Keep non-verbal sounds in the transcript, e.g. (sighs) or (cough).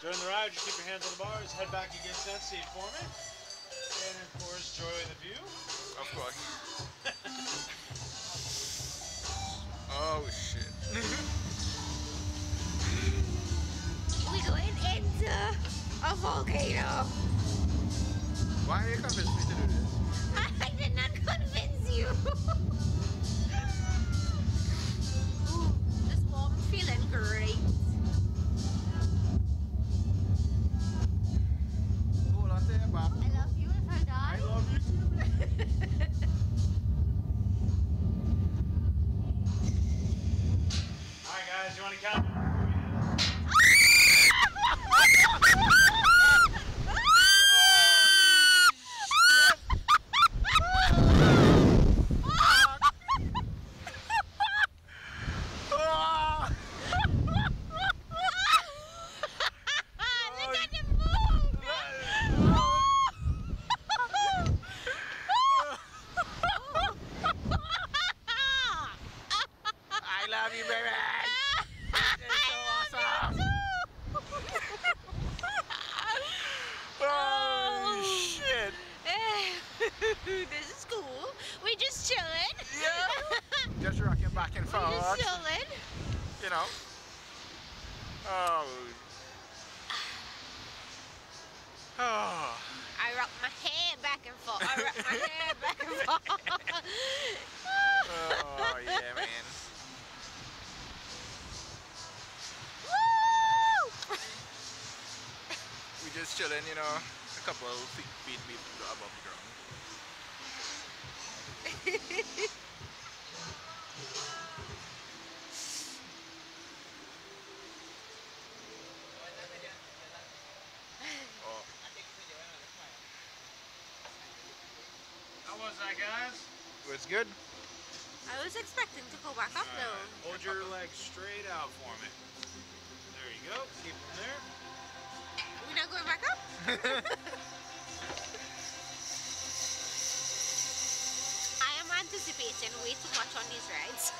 During the ride, just keep your hands on the bars, head back against that seat for me. And of course, enjoy the view. Of course. oh shit. (laughs) We're going into a volcano. Why are you convinced me to do this? I love you, baby. It's so awesome. Oh shit. this is cool. We just chilling. Yeah. Just rocking back and forth. just chilling. You know. Oh. Oh. I (sighs) rock my hair back and forth. I rock my hair back and forth. (laughs) Oh yeah, man. Woo! We just chilling, you know, a couple of feet, feet, feet above the ground. (laughs) Oh, How was that, guys? it's good. I was expecting to go back up though. Hold your legs straight out for me. There you go. Keep them there. We're not going back up? (laughs) (laughs) I am anticipating way too much on these rides.